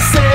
say